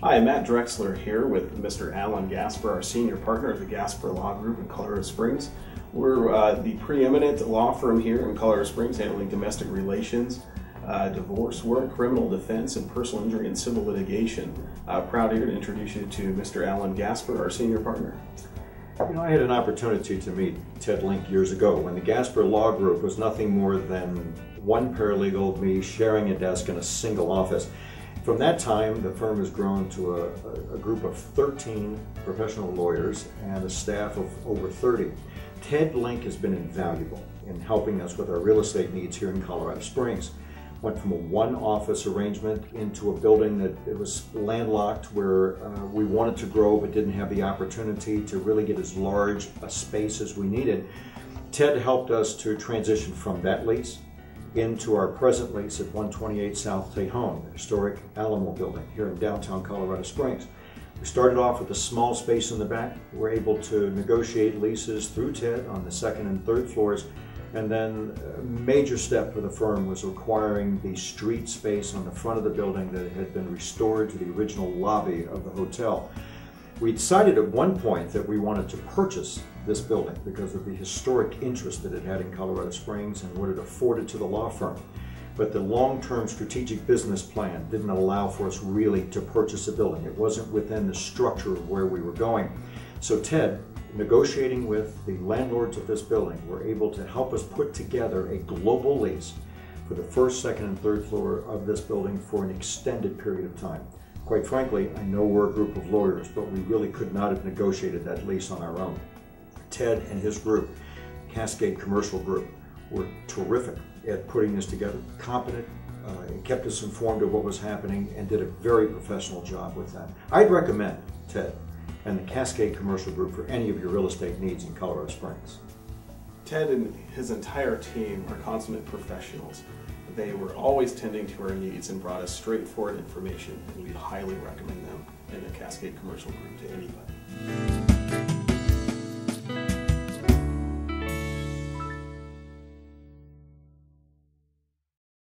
Hi, Matt Drexler here with Mr. Allen Gasper, our senior partner of the Gasper Law Group in Colorado Springs. We're uh, the preeminent law firm here in Colorado Springs handling domestic relations, uh, divorce work, criminal defense, and personal injury and civil litigation. Uh, proud here to introduce you to Mr. Allen Gasper, our senior partner. You know, I had an opportunity to meet Ted Link years ago when the Gasper Law Group was nothing more than one paralegal, me sharing a desk in a single office. From that time, the firm has grown to a, a, group of 13 professional lawyers and a staff of over 30. Ted Link has been invaluable in helping us with our real estate needs here in Colorado Springs. Went from a one office arrangement into a building that it was landlocked where uh, we wanted to grow but didn't have the opportunity to really get as large a space as we needed. Ted helped us to transition from that lease into our present lease at 128 South Tejon, the historic Alamo building here in downtown Colorado Springs. We started off with a small space in the back. We were able to negotiate leases through Ted on the second and third floors. And then a major step for the firm was acquiring the street space on the front of the building that had been restored to the original lobby of the hotel. We decided at one point that we wanted to purchase this building because of the historic interest that it had in Colorado Springs and what it afforded to the law firm. But the long-term strategic business plan didn't allow for us really to purchase a building. It wasn't within the structure of where we were going. So Ted, negotiating with the landlords of this building, were able to help us put together a global lease for the first, second, and third floor of this building for an extended period of time. Quite frankly, I know we're a group of lawyers, but we really could not have negotiated that lease on our own. Ted and his group, Cascade Commercial Group, were terrific at putting this together, competent, uh, kept us informed of what was happening, and did a very professional job with that. I'd recommend Ted and the Cascade Commercial Group for any of your real estate needs in Colorado Springs. Ted and his entire team are consummate professionals. They were always tending to our needs and brought us straightforward information, and we highly recommend them in the Cascade Commercial Group to anybody.